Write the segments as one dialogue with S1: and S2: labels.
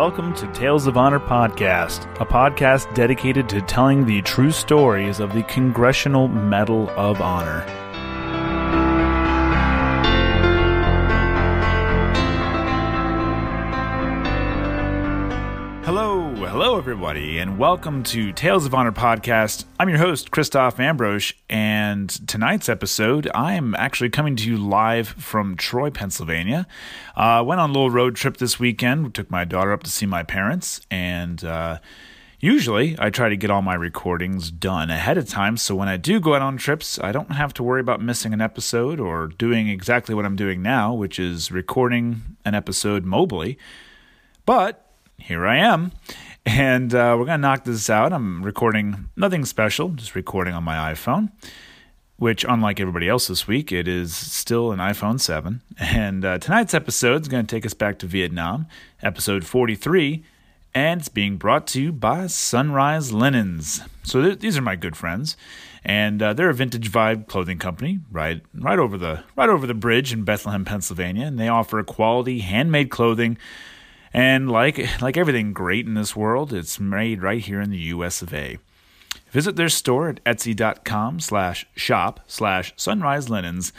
S1: welcome to Tales of Honor Podcast, a podcast dedicated to telling the true stories of the Congressional Medal of Honor. Everybody, and welcome to Tales of Honor Podcast. I'm your host, Christoph Ambrose, and tonight's episode, I'm actually coming to you live from Troy, Pennsylvania. Uh, went on a little road trip this weekend, took my daughter up to see my parents, and uh, Usually, I try to get all my recordings done ahead of time so when I do go out on trips, I don't have to worry about missing an episode or doing exactly what I'm doing now, which is recording an episode mobily. But here I am, and uh, we're going to knock this out. I'm recording nothing special, just recording on my iPhone, which, unlike everybody else this week, it is still an iPhone 7. And uh, tonight's episode is going to take us back to Vietnam, episode 43 and it's being brought to you by Sunrise Linens. So th- these are my good friends, and uh, they're a vintage vibe clothing company right right over the right over the bridge in Bethlehem, Pennsylvania, and they offer a quality handmade clothing. And like like everything great in this world, it's made right here in the U.S. of A. Visit their store at etsy.com slash shop slash sunrise linens.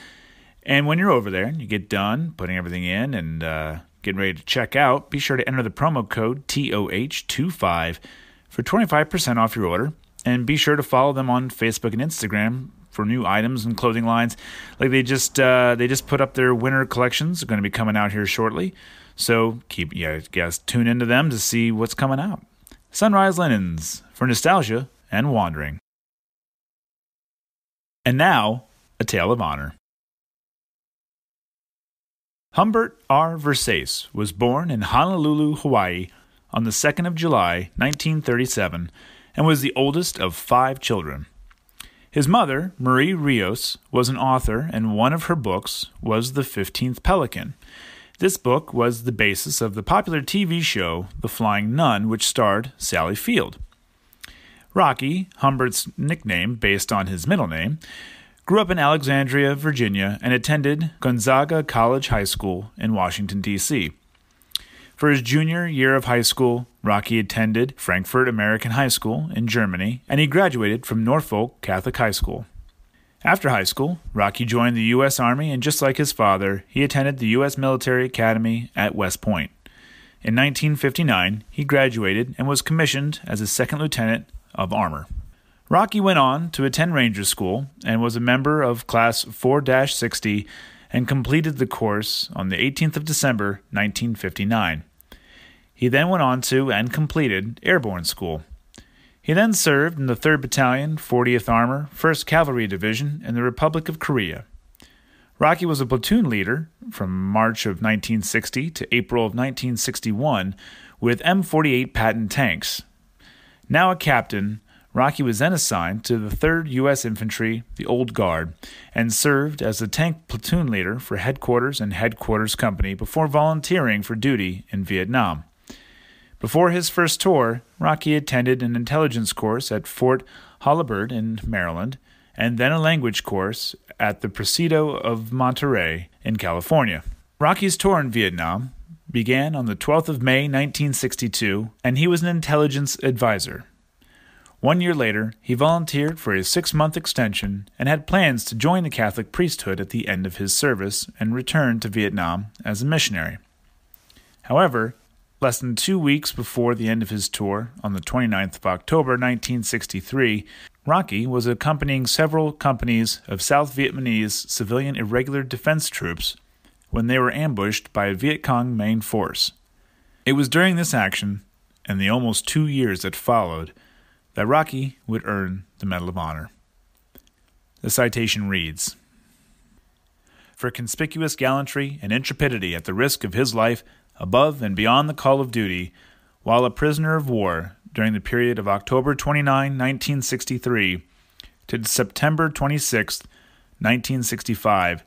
S1: And when you're over there and you get done putting everything in and uh, getting ready to check out, be sure to enter the promo code TOH25 for 25% off your order. And be sure to follow them on Facebook and Instagram for new items and clothing lines. Like they just uh, they just put up their winter collections. Going to be coming out here shortly. So keep yeah, guys tune into them to see what's coming out. Sunrise Linens for nostalgia and wandering. And now, a tale of honor. Humbert R. Versace was born in Honolulu, Hawaii on the 2nd of July, 1937, and was the oldest of five children. His mother, Marie Rios, was an author, and one of her books was The Fifteenth Pelican. This book was the basis of the popular TV show The Flying Nun, which starred Sally Field. Rocky, Humbert's nickname based on his middle name, grew up in Alexandria, Virginia, and attended Gonzaga College High School in Washington, D.C. For his junior year of high school, Rocky attended Frankfurt American High School in Germany, and he graduated from Norfolk Catholic High School. After high school, Rocky joined the U.S. Army, and just like his father, he attended the U.S. Military Academy at West Point. In 1959, he graduated and was commissioned as a second lieutenant of armor. Rocky went on to attend Ranger School and was a member of Class 4 60 and completed the course on the 18th of December 1959. He then went on to and completed Airborne School. He then served in the 3rd Battalion, 40th Armor, 1st Cavalry Division in the Republic of Korea. Rocky was a platoon leader from March of 1960 to April of 1961 with M48 Patton tanks. Now a captain, Rocky was then assigned to the 3rd U.S. Infantry, the Old Guard, and served as a tank platoon leader for Headquarters and Headquarters Company before volunteering for duty in Vietnam. Before his first tour, Rocky attended an intelligence course at Fort Holabird in Maryland, and then a language course at the Presidio of Monterey in California. Rocky's tour in Vietnam began on the 12th of May 1962, and he was an intelligence advisor. One year later, he volunteered for a six month extension and had plans to join the Catholic priesthood at the end of his service and return to Vietnam as a missionary. However, less than two weeks before the end of his tour, on the 29th of October 1963, Rocky was accompanying several companies of South Vietnamese civilian irregular defense troops when they were ambushed by a Viet Cong main force. It was during this action, and the almost two years that followed, that Rocky would earn the Medal of Honor. The citation reads For conspicuous gallantry and intrepidity at the risk of his life above and beyond the call of duty, while a prisoner of war during the period of October 29, 1963 to September 26, 1965,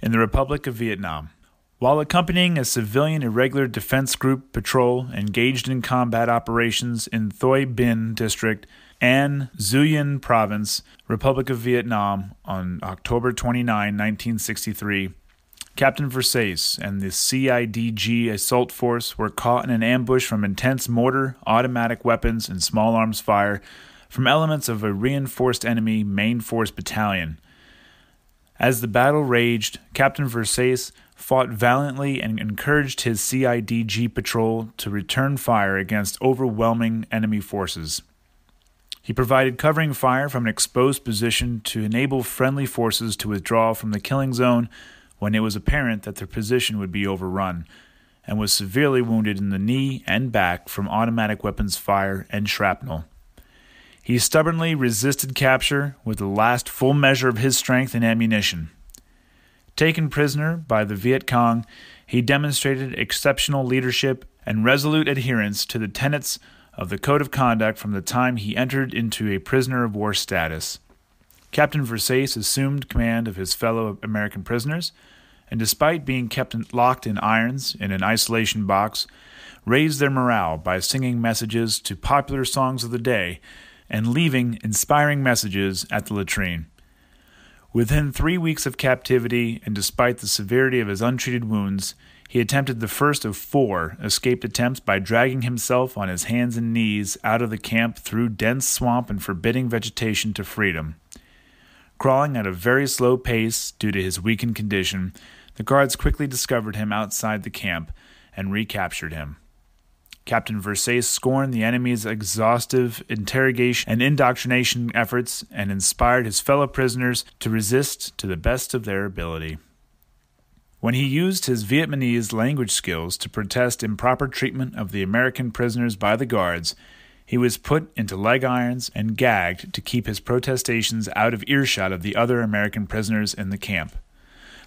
S1: in the Republic of Vietnam. While accompanying a civilian irregular defense group patrol engaged in combat operations in Thoi Binh District An Xuyen Province, Republic of Vietnam, on October 29, 1963, Captain Versace and the CIDG assault force were caught in an ambush from intense mortar, automatic weapons, and small arms fire from elements of a reinforced enemy main force battalion. As the battle raged, Captain Versace fought valiantly and encouraged his CIDG patrol to return fire against overwhelming enemy forces. He provided covering fire from an exposed position to enable friendly forces to withdraw from the killing zone when it was apparent that their position would be overrun, and was severely wounded in the knee and back from automatic weapons fire and shrapnel. He stubbornly resisted capture with the last full measure of his strength and ammunition. Taken prisoner by the Viet Cong, he demonstrated exceptional leadership and resolute adherence to the tenets of the Code of Conduct from the time he entered into a prisoner of war status. Captain Versace assumed command of his fellow American prisoners, and despite being kept locked in irons in an isolation box, raised their morale by singing messages to popular songs of the day and leaving inspiring messages at the latrine. Within three weeks of captivity, and despite the severity of his untreated wounds, he attempted the first of four escaped attempts by dragging himself on his hands and knees out of the camp through dense swamp and forbidding vegetation to freedom. Crawling at a very slow pace due to his weakened condition, the guards quickly discovered him outside the camp and recaptured him. Captain Versace scorned the enemy's exhaustive interrogation and indoctrination efforts and inspired his fellow prisoners to resist to the best of their ability. When he used his Vietnamese language skills to protest improper treatment of the American prisoners by the guards, he was put into leg irons and gagged to keep his protestations out of earshot of the other American prisoners in the camp.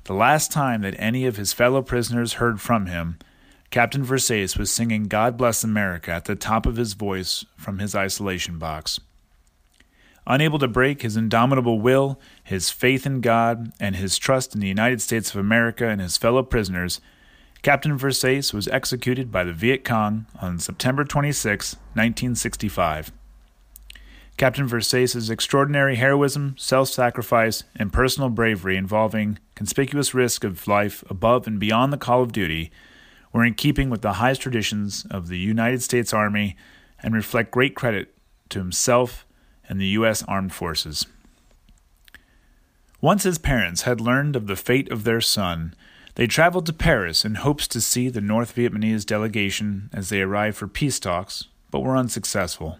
S1: The last time that any of his fellow prisoners heard from him, Captain Versace was singing God Bless America at the top of his voice from his isolation box. Unable to break his indomitable will, his faith in God, and his trust in the United States of America and his fellow prisoners, Captain Versace was executed by the Viet Cong on September 26, 1965. Captain Versace's extraordinary heroism, self sacrifice, and personal bravery involving conspicuous risk of life above and beyond the call of duty were in keeping with the highest traditions of the United States Army and reflect great credit to himself and the U.S. Armed Forces. Once his parents had learned of the fate of their son, they traveled to Paris in hopes to see the North Vietnamese delegation as they arrived for peace talks, but were unsuccessful.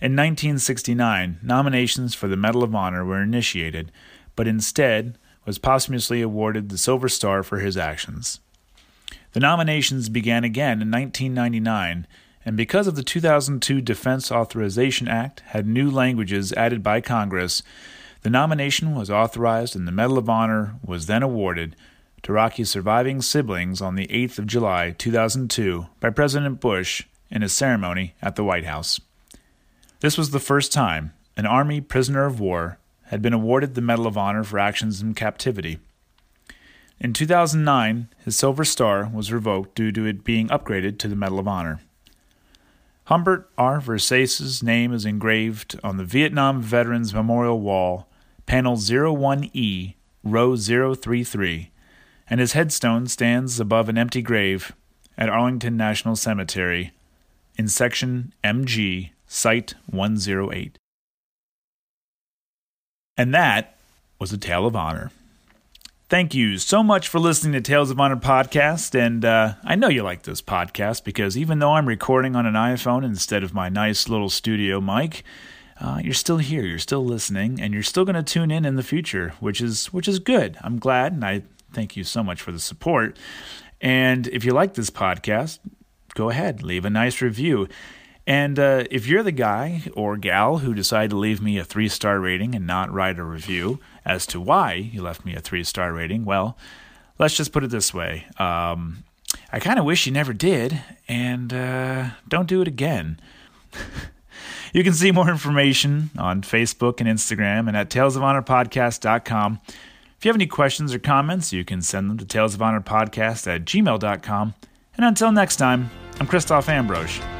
S1: In 1969, nominations for the Medal of Honor were initiated, but instead was posthumously awarded the Silver Star for his actions. The nominations began again in 1999 and because of the 2002 Defense Authorization Act had new languages added by Congress, the nomination was authorized and the Medal of Honor was then awarded to Rocky's surviving siblings on the 8th of July 2002 by President Bush in a ceremony at the White House. This was the first time an Army prisoner of war had been awarded the Medal of Honor for actions in captivity. In 2009, his Silver Star was revoked due to it being upgraded to the Medal of Honor. Humbert R. Versace's name is engraved on the Vietnam Veterans Memorial Wall, panel 01E, row 033, and his headstone stands above an empty grave at Arlington National Cemetery in section MG, site 108. And that was a tale of honor. Thank you so much for listening to Tales of Honor podcast. And uh, I know you like this podcast because even though I'm recording on an iPhone instead of my nice little studio mic, uh, you're still here. You're still listening, and you're still going to tune in in the future, which is which is good. I'm glad, and I thank you so much for the support. And if you like this podcast, go ahead, leave a nice review. And uh, if you're the guy or gal who decided to leave me a three star rating and not write a review, as to why you left me a three star rating, well, let's just put it this way. Um, I kind of wish you never did, and uh, don't do it again. you can see more information on Facebook and Instagram and at talesofhonorpodcast.com. If you have any questions or comments, you can send them to talesofhonorpodcast at gmail.com. And until next time, I'm Christoph Ambrosch.